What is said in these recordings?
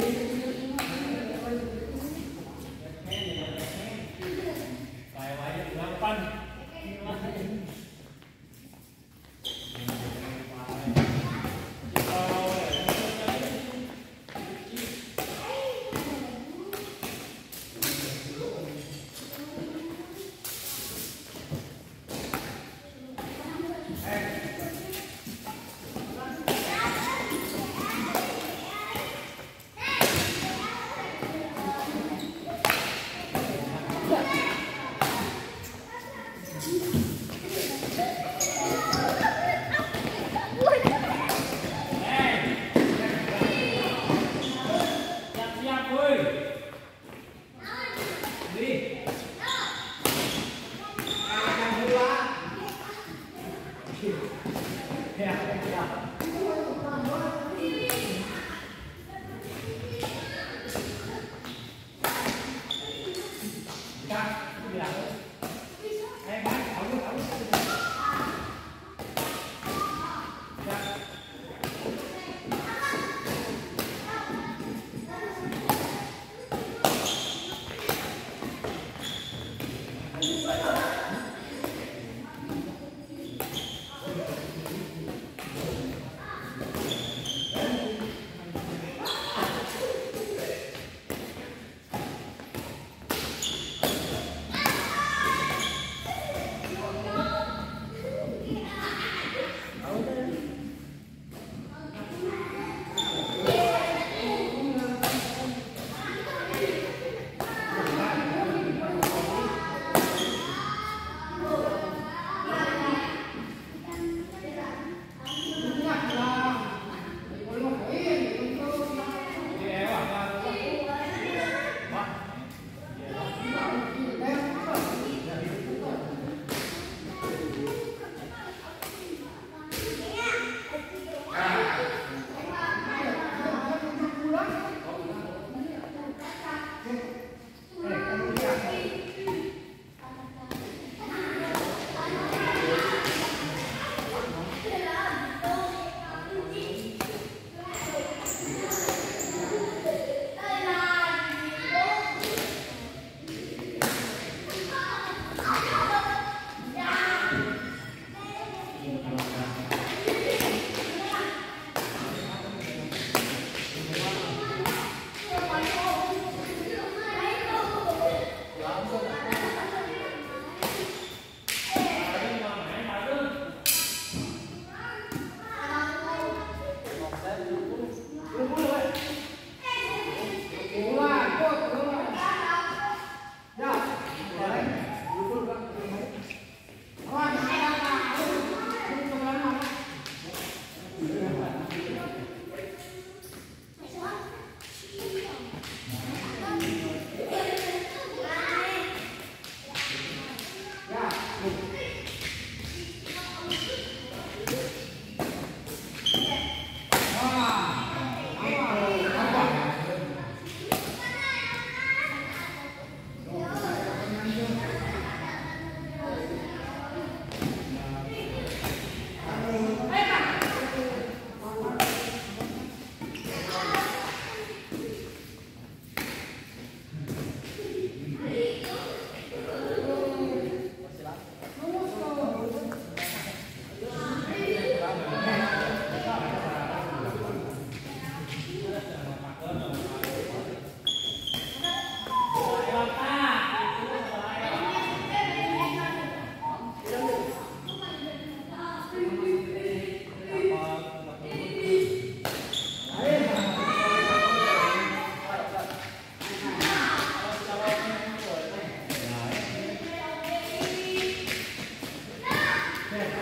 Amém. Yeah.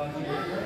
Thank you.